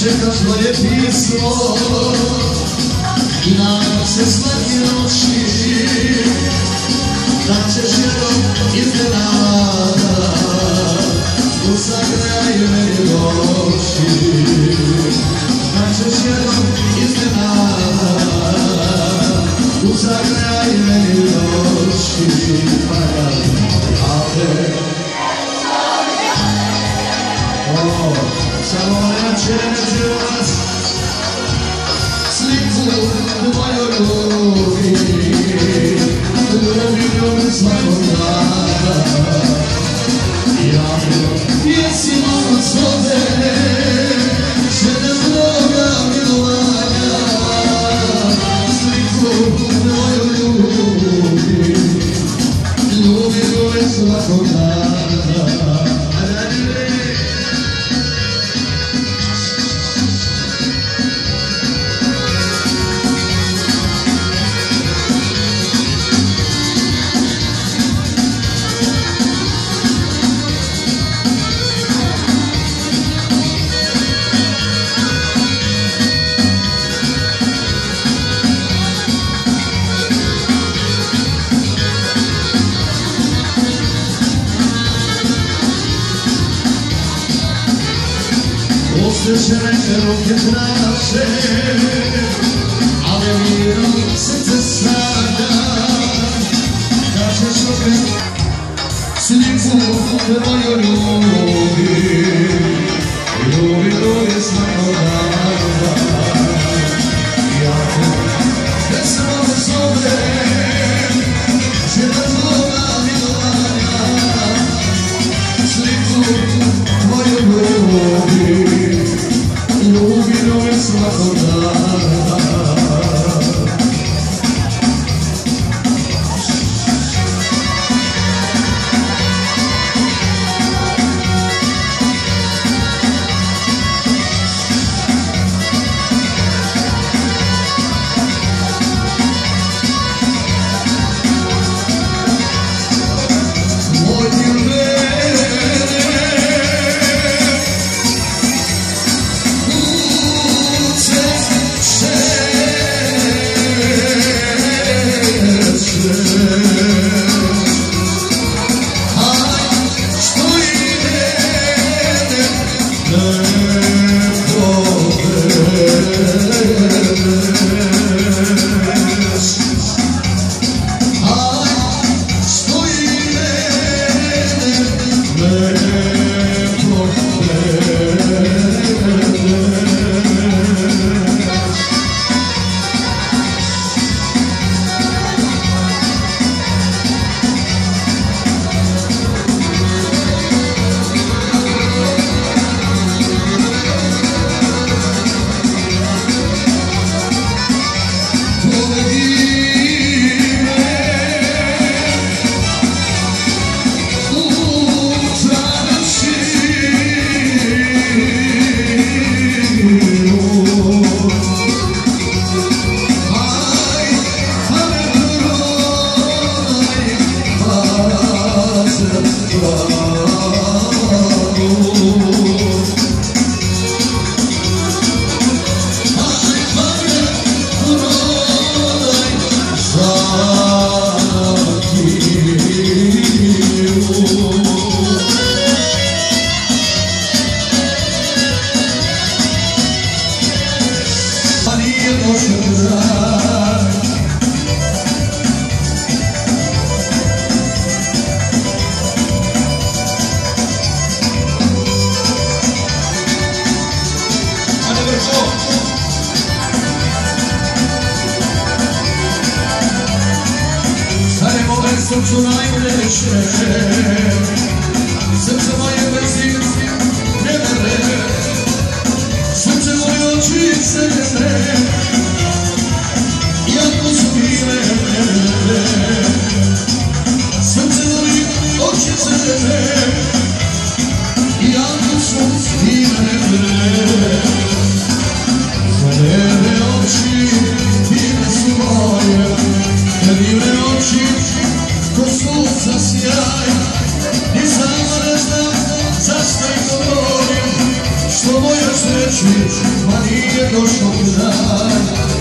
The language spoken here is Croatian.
čeka tvoje pismo nadam se svaki noći Da ćeš jednom Genitals Sleep through the wire glory The lovely rooms my own Young, yes, you. know it's so there Genitals Não me dois a تسرق تراسي عالمي ست السادة كاشي شكرا سليفو يا يروبي يروبي يروبي اسمعوا srcu najpreče Srce moje bez njih ne vere Srce moje oči se ne Iako su bile ne Srce moje oči se ne sunca sjaj. I samo ne znam zašto i govorim Što mojaš reći, ma nije došlo kraj